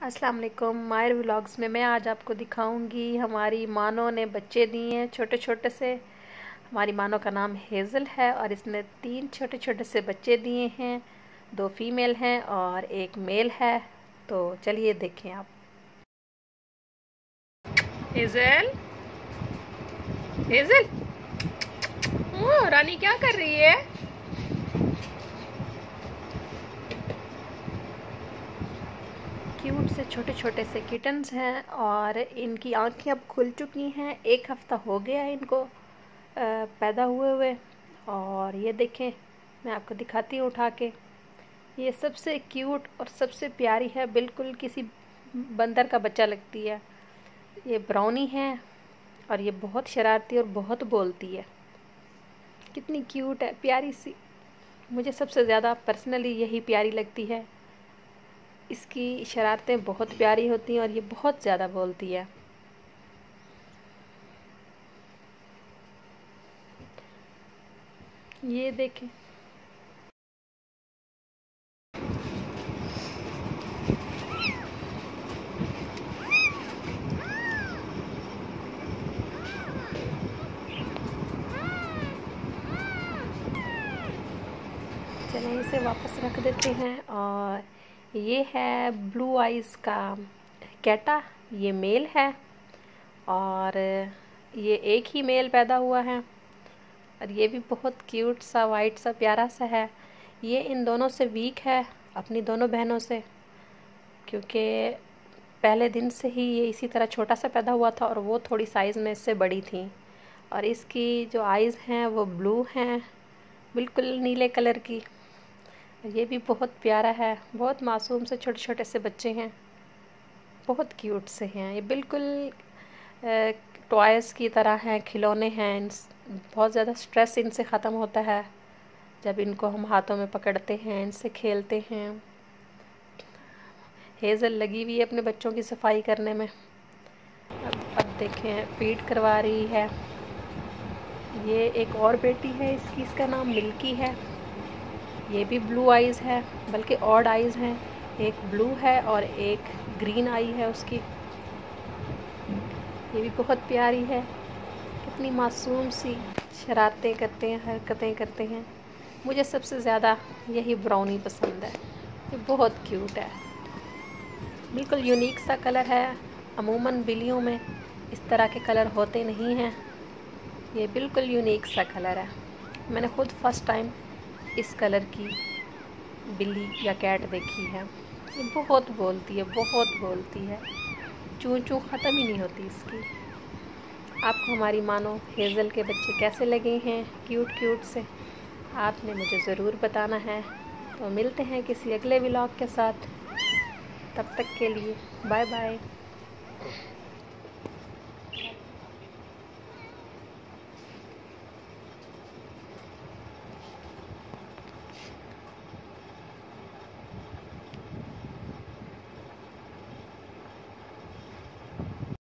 अस्सलाम वालेकुम मायर व्लॉग्स में मैं आज आपको दिखाऊँगी हमारी मानो ने बच्चे दिए हैं छोटे छोटे से। हमारी मानो का नाम हेज़ल है और इसने तीन छोटे छोटे से बच्चे दिए हैं। दो फीमेल हैं और एक मेल है। तो चलिए देखें आप। हेज़ल? हेज़ल? रानी क्या कर रही है? क्यूट से छोटे छोटे से किटन्स हैं और इनकी आँखें अब खुल चुकी हैं। एक हफ़्ता हो गया है इनको पैदा हुए हुए। और ये देखें, मैं आपको दिखाती हूँ उठा के। ये सबसे क्यूट और सबसे प्यारी है, बिल्कुल किसी बंदर का बच्चा लगती है। ये ब्राउनी है और ये बहुत शरारती और बहुत बोलती है। कितनी क्यूट है, प्यारी सी। मुझे सबसे ज़्यादा पर्सनली यही प्यारी लगती है। इसकी शरारतें बहुत प्यारी होती हैं और ये बहुत ज़्यादा बोलती है। ये देखें। चलें, इसे वापस रख देते हैं और ये है ब्लू आइज़ का कैटा ये मेल है और ये एक ही मेल पैदा हुआ है और ये भी बहुत क्यूट सा वाइट सा, प्यारा सा है। ये इन दोनों से वीक है, अपनी दोनों बहनों से, क्योंकि पहले दिन से ही ये इसी तरह छोटा सा पैदा हुआ था और वो थोड़ी साइज़ में इससे बड़ी थी। और इसकी जो आइज़ हैं, वो ब्लू हैं, बिल्कुल नीले कलर की। ये भी बहुत प्यारा है। बहुत मासूम से छोटे छोटे से बच्चे हैं। बहुत क्यूट से हैं। ये बिल्कुल टॉयज़ की तरह हैं, खिलौने हैं। बहुत ज़्यादा स्ट्रेस इनसे ख़त्म होता है। जब इनको हम हाथों में पकड़ते हैं, इनसे खेलते हैं। हेज़ल लगी हुई है अपने बच्चों की सफ़ाई करने में। अब अब देखें फ़ीड करवा रही है। ये एक और बेटी है, इसकी, इसका नाम मिल्की है। ये भी ब्लू आइज़ है, बल्कि ऑड आइज़ हैं। एक ब्लू है और एक ग्रीन आई है उसकी। ये भी बहुत प्यारी है। कितनी मासूम सी शरारतें करते हैं, हरकतें करते हैं। मुझे सबसे ज़्यादा यही ब्राउनी पसंद है। ये बहुत क्यूट है। बिल्कुल यूनिक सा कलर है। अमूमन बिलियों में इस तरह के कलर होते नहीं हैं। ये बिल्कुल यूनिक सा कलर है। मैंने खुद फ़र्स्ट टाइम इस कलर की बिल्ली या कैट देखी है। ये बहुत बोलती है, बहुत बोलती है। चूँ चूँ ख़त्म ही नहीं होती इसकी। आपको हमारी मानो हेज़ल के बच्चे कैसे लगे हैं क्यूट क्यूट से? आपने मुझे ज़रूर बताना है। तो मिलते हैं किसी अगले व्लॉग के साथ। तब तक के लिए बाय बाय।